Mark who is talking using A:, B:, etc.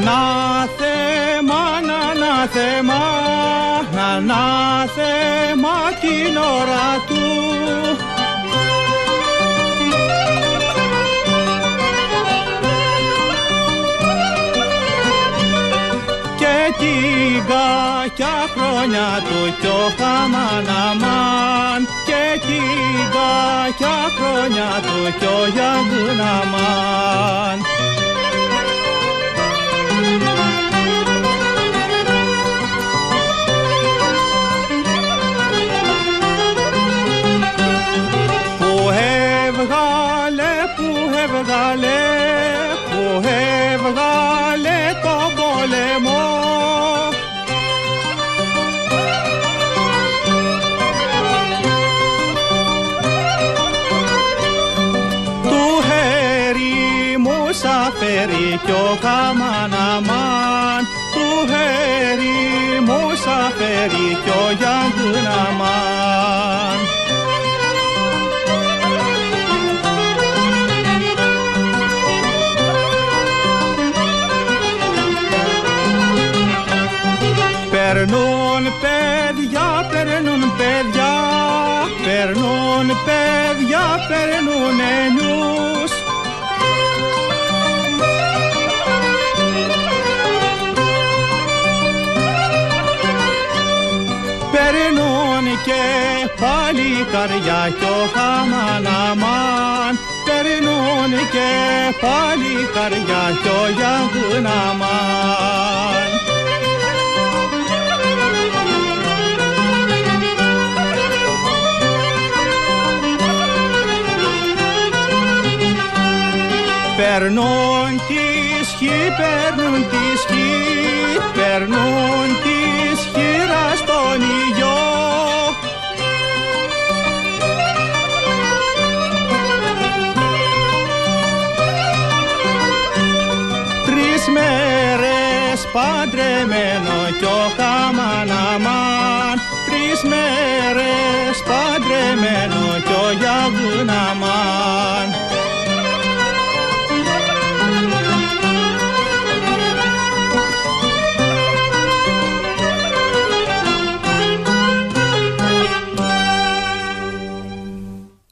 A: Ανάθεμα, ανάθεμα, ανάθεμα την ώρα του. Και την κακιά χρόνια του κι ο Χαμαναμάν. Και την κακιά χρόνια του κι ο έβγαλε, που έβγαλε το πόλεμο. Του χέρι μου σαφέρει κι ο χαμαναμάν του χέρι μου σαφέρει κι ο γιαγναμάν Περνούν παιδιά, περνούν παιδιά, περνούν παιδιά, περνούν νιούς. Περνούν και πάλι καρδιά κι ο χαμαναμάν Περνούν και πάλι καρδιά κι ο γιαγναμάν Περνούν τη σχή, περνούν τη σχή, περνούν τη σχήρα στον ήλιο. Τρεις μέρες παντρεμένο κι ο χαμαναμάν Τρεις μέρες παντρεμένο κι ο γιαγναμάν